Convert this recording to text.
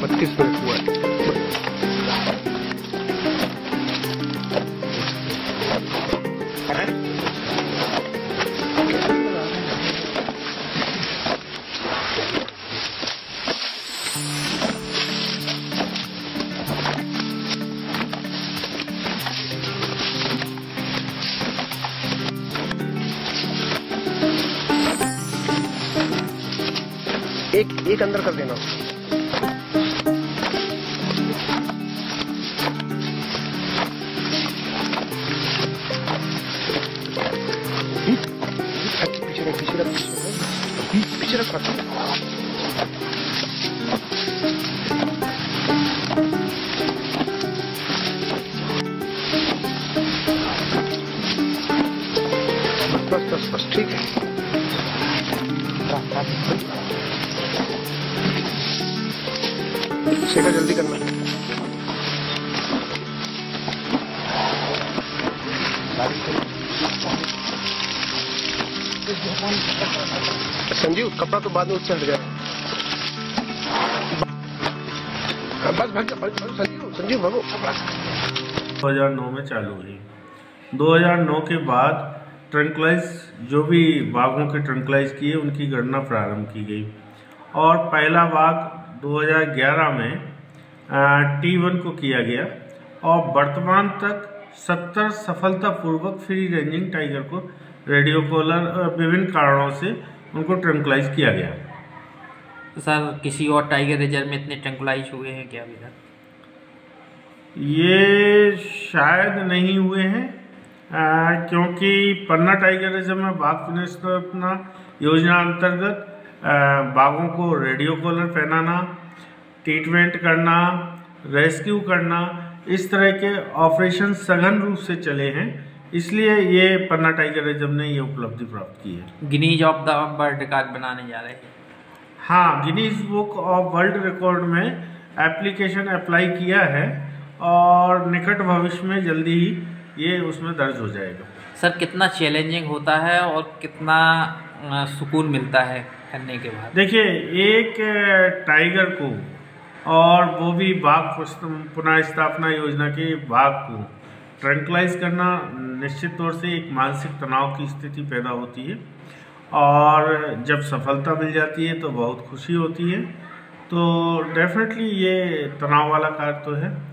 बत्तीस मिनट हुआ है। एक एक अंदर कर देना। पीछे रख रख बस बस बस ठीक है जल्दी करना। संजीव कपड़ा तो बाद में जाए हाँ, बस भाग संजीव संजीव भगो बस 2009 में चालू हुई। 2009 के बाद ट्रंकलाइज जो भी बाघों के ट्रंकलाइज किए उनकी गणना प्रारंभ की गई। और पहला बाघ 2011 में टी वन को किया गया। और वर्तमान तक 70 सफलतापूर्वक फ्री रेंजिंग टाइगर को रेडियो कॉलर विभिन्न कारणों से उनको ट्रंकलाइज किया गया। तो सर किसी और टाइगर रिज़र्व में इतने ट्रंकुलाइज हुए हैं क्या अभी तक? ये शायद नहीं हुए हैं आ, क्योंकि पन्ना टाइगर रिज़र्व में बाघ पुनर्स्थापना योजना अंतर्गत बाघों को रेडियो कॉलर पहनाना ट्रीटमेंट करना रेस्क्यू करना इस तरह के ऑपरेशन सघन रूप से चले हैं इसलिए ये पन्ना टाइगर रिज़र्व ने ये उपलब्धि प्राप्त की है। Guinness of the world record बनाने जा रहे हैं। हाँ Guinness book of world record में एप्लीकेशन अप्लाई किया है और निकट भविष्य में जल्दी ही ये उसमें दर्ज हो जाएगा। सर कितना चैलेंजिंग होता है और कितना सुकून मिलता है करने के बाद? देखिए एक टाइगर को और वो भी भाग पुनर्स्थापना पुनः योजना के भाग को ट्रंकलाइज करना निश्चित तौर से एक मानसिक तनाव की स्थिति पैदा होती है। और जब सफलता मिल जाती है तो बहुत खुशी होती है। तो डेफिनेटली ये तनाव वाला कार्य तो है।